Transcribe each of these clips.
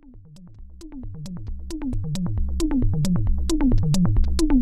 Thank you.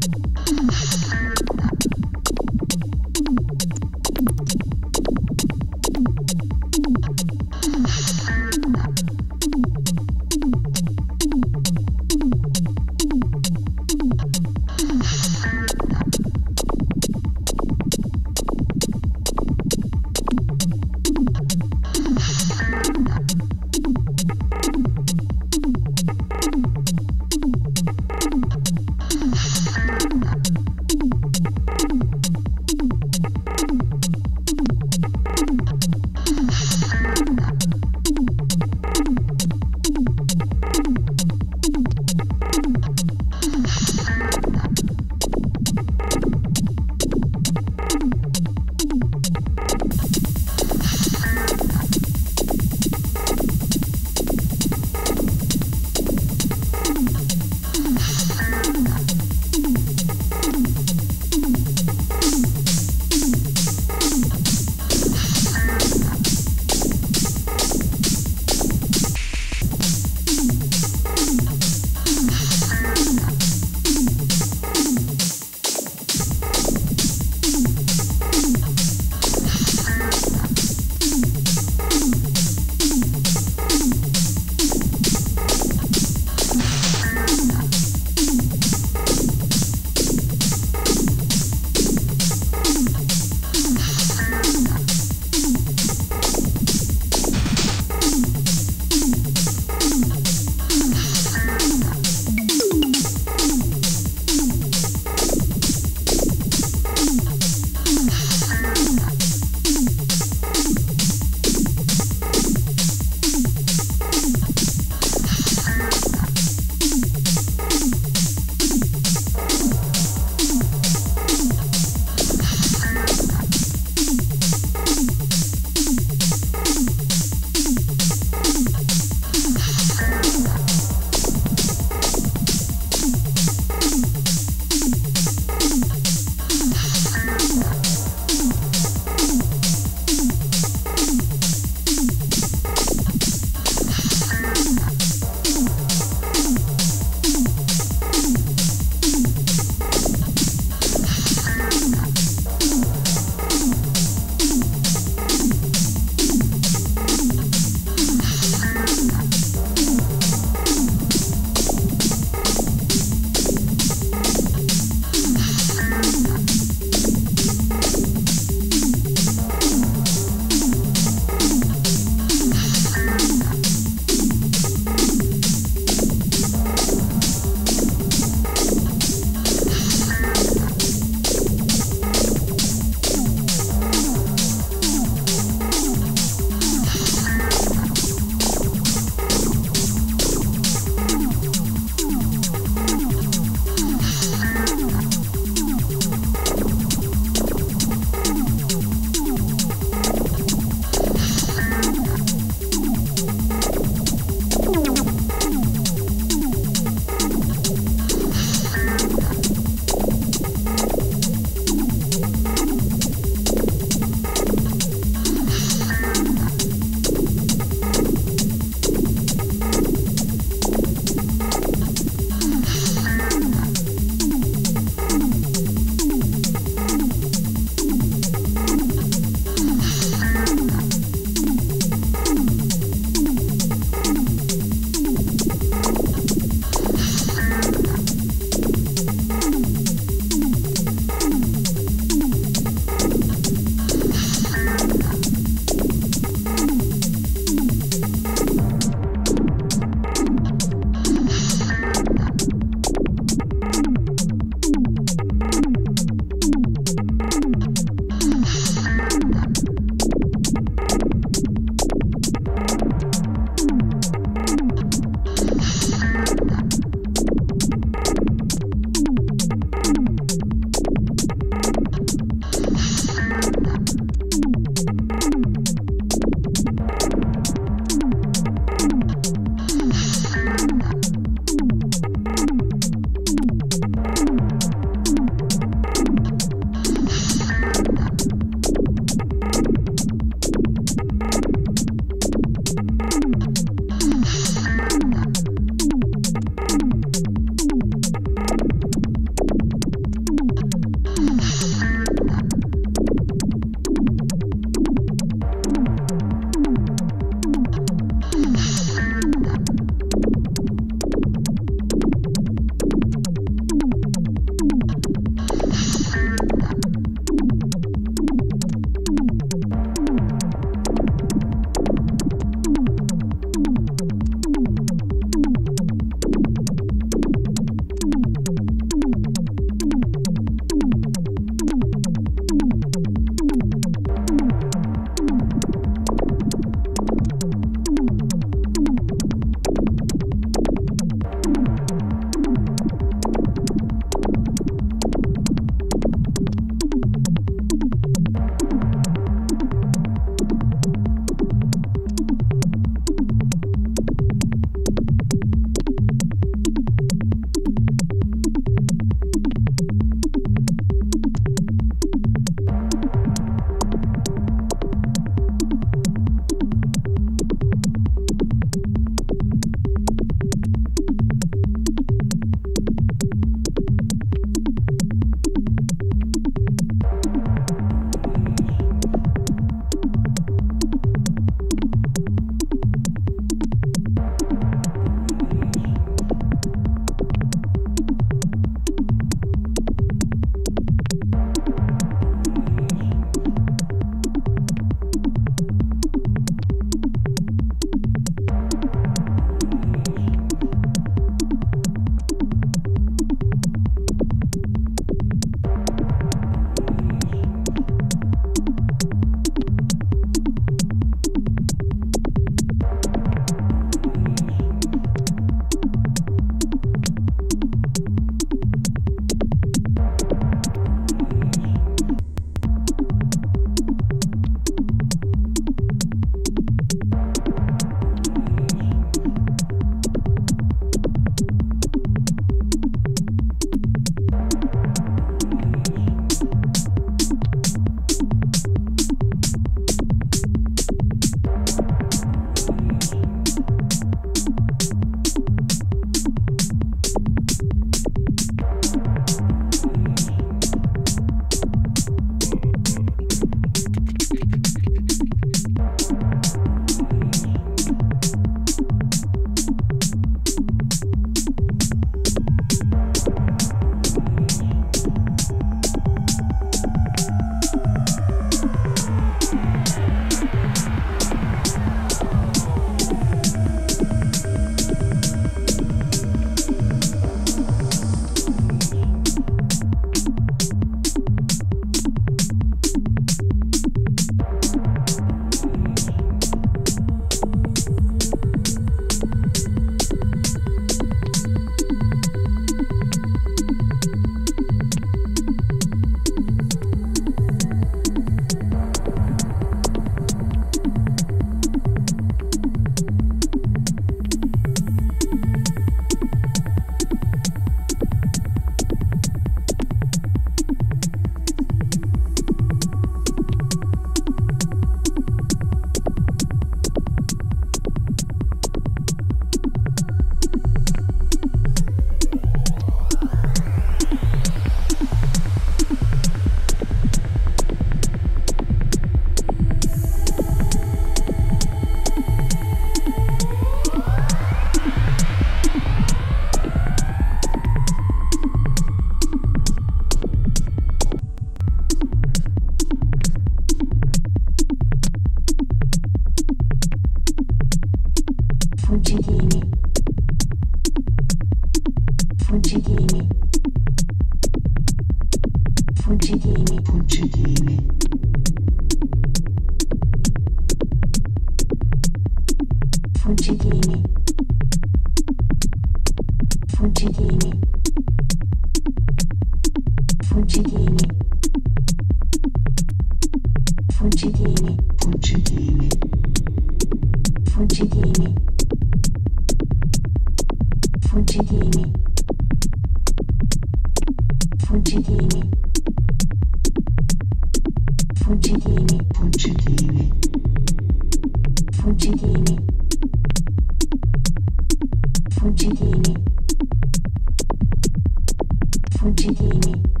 Fuggini.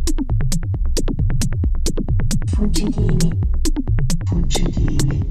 Thank you.